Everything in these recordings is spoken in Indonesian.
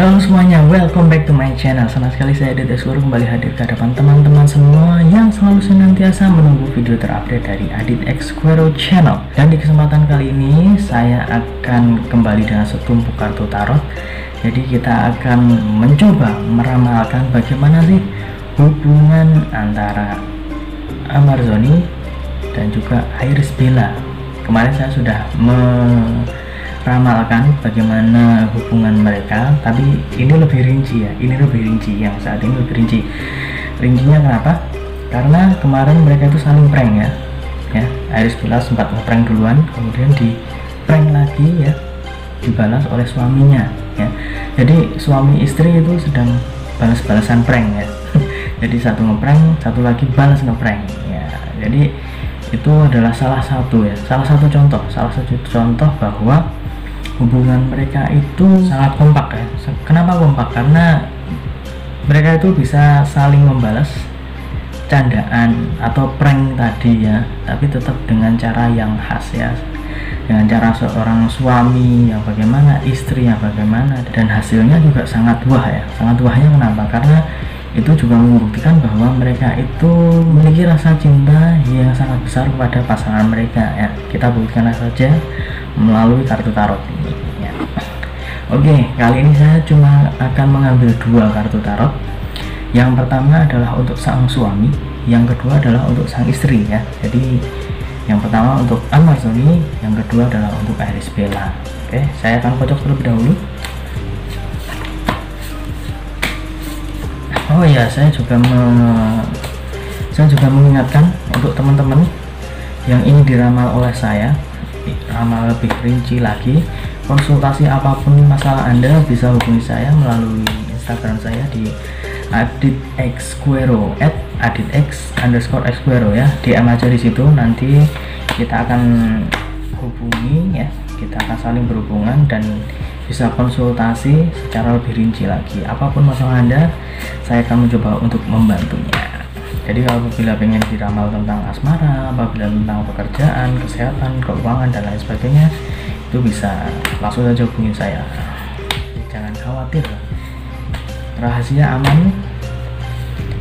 Halo semuanya, welcome back to my channel. Senang sekali saya Adit Esgoro kembali hadir ke hadapan teman-teman semua Yang selalu senantiasa menunggu video terupdate dari Adit Esgoro channel. Dan di kesempatan kali ini saya akan kembali dengan setumpuk kartu tarot. Jadi kita akan mencoba meramalkan bagaimana sih hubungan antara Amarzoni dan juga Iris Bella. Kemarin saya sudah me ramalkan bagaimana hubungan mereka tapi ini lebih rinci ya ini lebih rinci yang saat ini lebih rinci. Rincinya kenapa? Karena kemarin mereka itu saling prank ya ya. Iris Bella sempat ngeprank duluan kemudian di prank lagi ya dibalas oleh suaminya ya. Jadi suami istri itu sedang balas-balasan prank ya. Jadi satu ngeprank satu lagi balas ngeprank ya. Jadi itu adalah salah satu ya salah satu contoh salah satu contoh bahwa hubungan mereka itu sangat kompak ya. Kenapa kompak? Karena mereka itu bisa saling membalas candaan atau prank tadi ya tapi tetap dengan cara yang khas ya. Dengan cara seorang suami yang bagaimana istri yang bagaimana dan hasilnya juga sangat wah ya. Sangat wahnya kenapa? Karena itu juga membuktikan bahwa mereka itu memiliki rasa cinta yang sangat besar kepada pasangan mereka ya. Kita buktikan saja melalui kartu tarot ini. Ya. Oke kali ini saya cuma akan mengambil dua kartu tarot. Yang pertama adalah untuk sang suami yang kedua adalah untuk sang istri ya. Jadi yang pertama untuk Amarzoni yang kedua adalah untuk Iris Bella. Oke saya akan kocok terlebih dahulu. Oh ya saya juga me saya juga mengingatkan untuk teman-teman yang ingin diramal oleh saya ramal lebih rinci lagi. Konsultasi apa pun masalah anda bisa hubungi saya melalui instagram saya di adit x squero at adit underscore x squero ya DM aja di situ nanti kita akan hubungi ya. Kita akan saling berhubungan dan bisa konsultasi secara lebih rinci lagi. Apa pun masalah anda saya akan mencoba untuk membantunya jadi kalau apabila pengen diramal tentang asmara apabila tentang pekerjaan kesehatan keuangan dan lain sebagainya itu bisa. Langsung saja hubungi saya. Jangan khawatir. Rahasia aman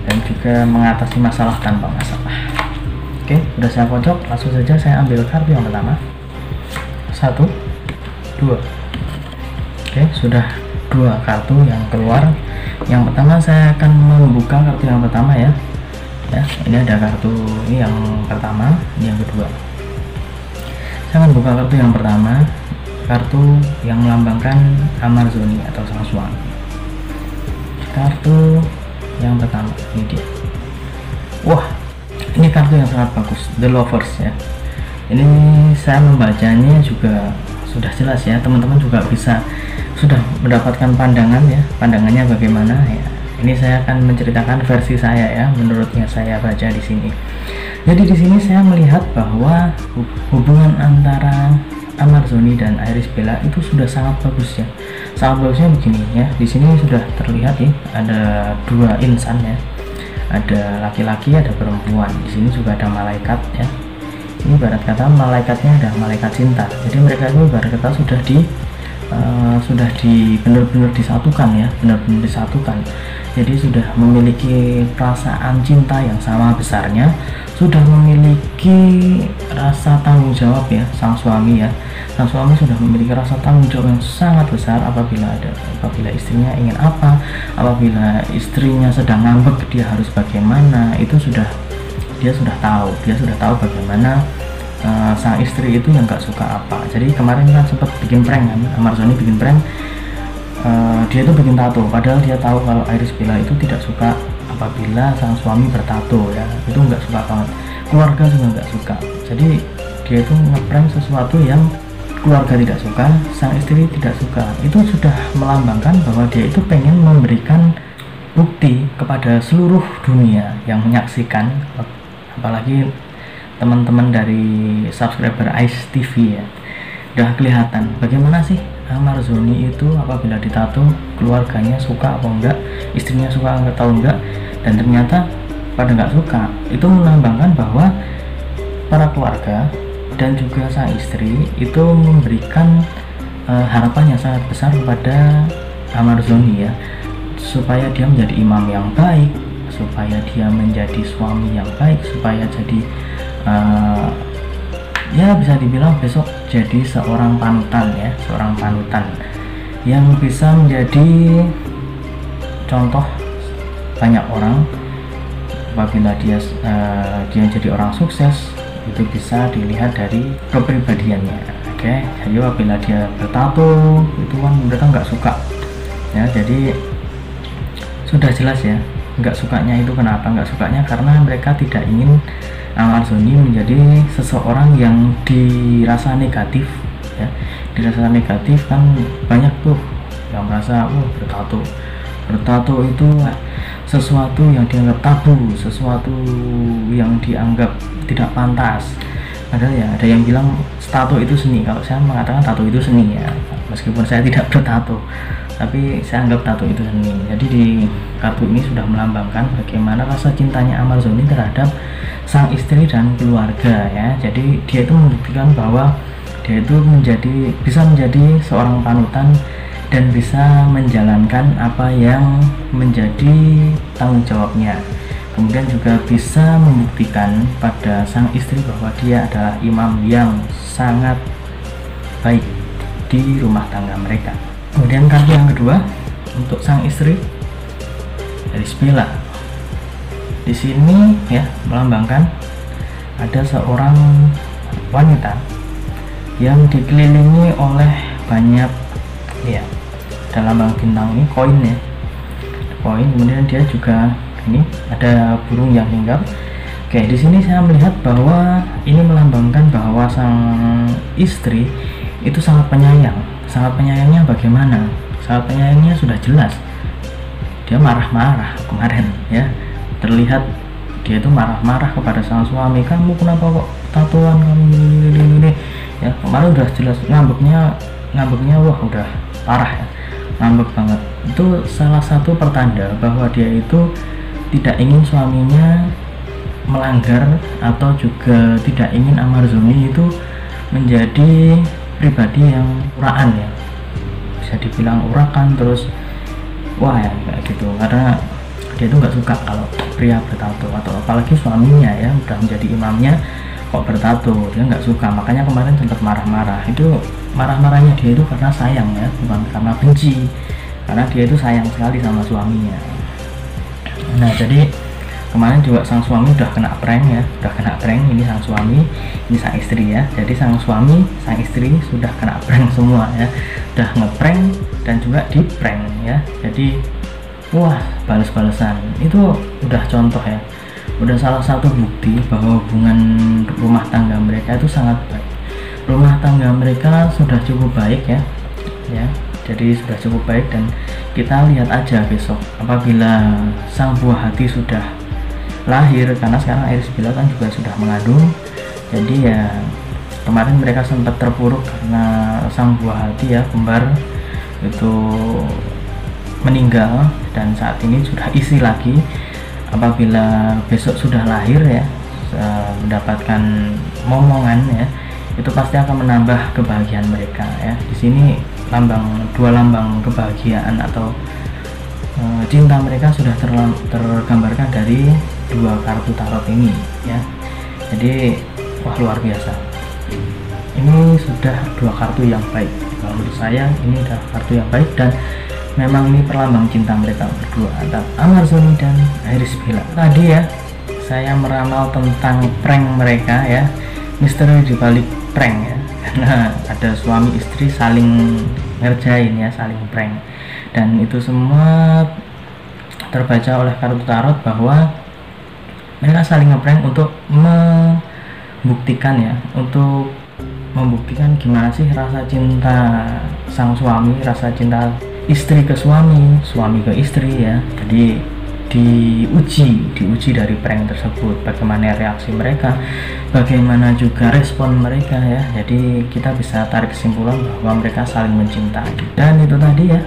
dan juga mengatasi masalah tanpa masalah. Oke sudah saya kocok langsung saja saya ambil kartu yang pertama. Satu dua. Oke sudah dua kartu yang keluar. Yang pertama saya akan membuka kartu yang pertama ya ya ini ada kartu yang pertama ini yang kedua. Saya akan buka kartu yang pertama kartu yang melambangkan Amarzoni atau sang suami. Kartu yang pertama ini dia. Wah ini kartu yang sangat bagus The Lovers ya. Ini saya membacanya juga sudah jelas ya. Teman-teman juga bisa sudah mendapatkan pandangan ya. Pandangannya bagaimana ya ini saya akan menceritakan versi saya ya menurutnya saya baca di sini. Jadi di sini saya melihat bahwa hubungan antara Amarzoni dan Iris Bella itu sudah sangat bagus ya. Sangat bagusnya begini ya di sini sudah terlihat ya ada dua insan ya. Ada laki-laki ada perempuan. Di sini juga ada malaikat ya. Ini barat kata malaikatnya ada malaikat cinta. Jadi mereka itu barat kata sudah di uh, sudah di benar-benar disatukan ya benar-benar disatukan jadi sudah memiliki perasaan cinta yang sama besarnya sudah memiliki rasa tanggung jawab ya sang suami ya. Sang suami sudah memiliki rasa tanggung jawab yang sangat besar apabila ada apabila istrinya ingin apa apabila istrinya sedang ngambek dia harus bagaimana itu sudah dia sudah tahu dia sudah tahu bagaimana uh, sang istri itu yang gak suka apa. Jadi kemarin kan sempat bikin prank kan Amarzoni bikin prank uh, dia itu bikin tato. Padahal dia tahu kalau Iris Bella itu tidak suka apabila sang suami bertato ya. Itu nggak suka banget. Keluarga juga nggak suka. Jadi dia itu ngeprank sesuatu yang keluarga tidak suka sang istri tidak suka. Itu sudah melambangkan bahwa dia itu pengen memberikan bukti kepada seluruh dunia yang menyaksikan apalagi teman-teman dari subscriber Ice TV ya. Udah kelihatan. Bagaimana sih Amarzoni itu apabila ditato keluarganya suka apa enggak istrinya suka tahu enggak dan ternyata pada enggak suka itu menambahkan bahwa para keluarga dan juga sang istri itu memberikan uh, harapan yang sangat besar kepada Amarzoni ya supaya dia menjadi imam yang baik supaya dia menjadi suami yang baik supaya jadi uh, ya bisa dibilang besok jadi seorang panutan ya seorang panutan yang bisa menjadi contoh banyak orang. Apabila dia uh, dia jadi orang sukses itu bisa dilihat dari kepribadiannya. Oke okay? jadi apabila dia bertato itu kan mereka nggak suka. Ya jadi sudah jelas ya nggak sukanya itu kenapa? Nggak sukanya karena mereka tidak ingin Amazoni menjadi seseorang yang dirasa negatif ya. Dirasa negatif kan banyak tuh yang merasa oh bertato bertato itu sesuatu yang dianggap tabu sesuatu yang dianggap tidak pantas. Padahal ya ada yang bilang tato itu seni. Kalau saya mengatakan tato itu seni ya. Meskipun saya tidak bertato tapi saya anggap tato itu seni. Jadi di kartu ini sudah melambangkan bagaimana rasa cintanya Amazoni terhadap sang istri dan keluarga ya. Jadi dia itu membuktikan bahwa dia itu menjadi bisa menjadi seorang panutan dan bisa menjalankan apa yang menjadi tanggung jawabnya. Kemudian juga bisa membuktikan pada sang istri bahwa dia adalah imam yang sangat baik di rumah tangga mereka. Kemudian kartu yang kedua untuk sang istri dari Bella di sini ya melambangkan ada seorang wanita yang dikelilingi oleh banyak ya dalam lambang bintang ini koin ya. Koin kemudian dia juga ini ada burung yang hinggap Oke, di sini saya melihat bahwa ini melambangkan bahwa sang istri itu sangat penyayang. Sangat penyayangnya bagaimana? Sangat penyayangnya sudah jelas. Dia marah-marah kemarin ya terlihat dia itu marah-marah kepada sang suami. Kamu kenapa kok tatuan kamu ini, ini, ini. ya kemarin udah jelas ngambeknya ngambeknya wah udah parah ya. Ngambek banget. Itu salah satu pertanda bahwa dia itu tidak ingin suaminya melanggar atau juga tidak ingin Amarzoni itu menjadi pribadi yang uraan ya. Bisa dibilang urakan terus wah ya kayak gitu. Karena dia itu nggak suka kalau pria bertato atau apalagi suaminya ya udah menjadi imamnya kok bertato? Dia nggak suka. Makanya kemarin sempat marah-marah. Itu marah-marahnya dia itu karena sayang ya bukan karena benci. Karena dia itu sayang sekali sama suaminya. Nah jadi kemarin juga sang suami udah kena prank ya udah kena prank ini sang suami ini sang istri ya. Jadi sang suami sang istri sudah kena prank semua ya. Udah ngeprank dan juga di prank ya. Jadi wah balas-balasan. Itu udah contoh ya. Udah salah satu bukti bahwa hubungan rumah tangga mereka itu sangat baik. Rumah tangga mereka sudah cukup baik ya. Ya jadi sudah cukup baik dan kita lihat aja besok. Apabila sang buah hati sudah lahir karena sekarang Iris Bila kan juga sudah mengandung jadi ya kemarin mereka sempat terpuruk karena sang buah hati ya kembar itu meninggal dan saat ini sudah isi lagi. Apabila besok sudah lahir ya mendapatkan momongan ya itu pasti akan menambah kebahagiaan mereka ya. Di sini lambang dua lambang kebahagiaan atau e, cinta mereka sudah tergambarkan dari dua kartu tarot ini ya. Jadi wah luar biasa. Ini sudah dua kartu yang baik. Kalau menurut saya ini adalah kartu yang baik dan memang ini perlambang cinta mereka berdua antara Amarzoni dan Iris Bella. Tadi ya saya meramal tentang prank mereka ya. Misteri di balik prank ya. Karena ada suami istri saling ngerjain ya saling prank. Dan itu semua terbaca oleh kartu tarot bahwa mereka saling ngeprank untuk membuktikan ya untuk membuktikan gimana sih rasa cinta sang suami rasa cinta istri ke suami suami ke istri ya. Jadi diuji diuji dari prank tersebut bagaimana reaksi mereka bagaimana juga respon mereka ya. Jadi kita bisa tarik kesimpulan bahwa mereka saling mencintai. Dan itu tadi ya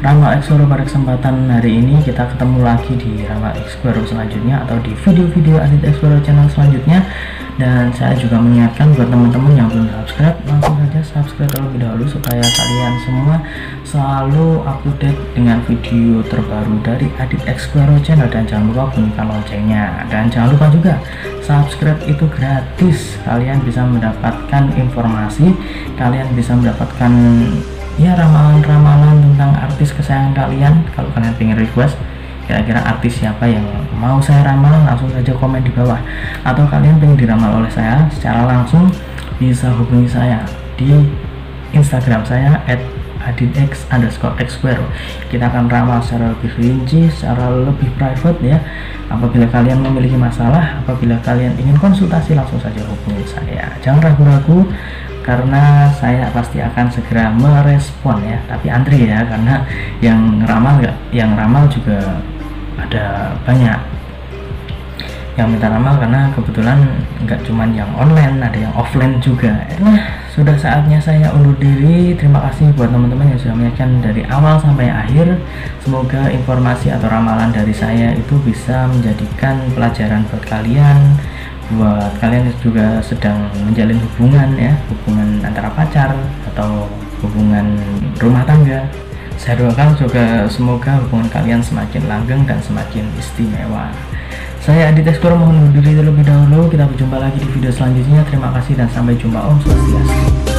Ramal Explore pada kesempatan hari ini kita ketemu lagi di Ramal Explore selanjutnya atau di video-video Adit Explore channel selanjutnya. Dan saya juga mengingatkan buat teman-teman yang belum subscribe langsung saja subscribe terlebih dahulu supaya kalian semua selalu up to date dengan video terbaru dari Adit Explore channel. Dan jangan lupa bunyikan loncengnya. Dan jangan lupa juga subscribe itu gratis. Kalian bisa mendapatkan informasi kalian bisa mendapatkan ya ramalan-ramalan tentang artis kesayangan kalian kalau kalian pengen request kira-kira artis siapa yang mau saya ramal langsung saja komen di bawah. Atau kalian pengen diramal oleh saya secara langsung bisa hubungi saya di instagram saya at adinx underscore xquare kita akan ramal secara lebih rinci secara lebih private ya. Apabila kalian memiliki masalah apabila kalian ingin konsultasi langsung saja hubungi saya. Jangan ragu-ragu karena saya pasti akan segera merespon ya tapi antri ya karena yang ramal nggak yang ramal juga ada banyak. Yang minta ramal karena kebetulan nggak cuman yang online ada yang offline juga. Nah. Sudah saatnya saya undur diri. Terima kasih buat teman-teman yang sudah menyaksikan dari awal sampai akhir. Semoga informasi atau ramalan dari saya itu bisa menjadikan pelajaran buat kalian buat kalian juga sedang menjalin hubungan ya hubungan antara pacar atau hubungan rumah tangga. Saya doakan juga semoga hubungan kalian semakin langgeng dan semakin istimewa. Saya Adit Eskur mohon undur diri terlebih dahulu. Kita berjumpa lagi di video selanjutnya. Terima kasih dan sampai jumpa. Om Swastiastu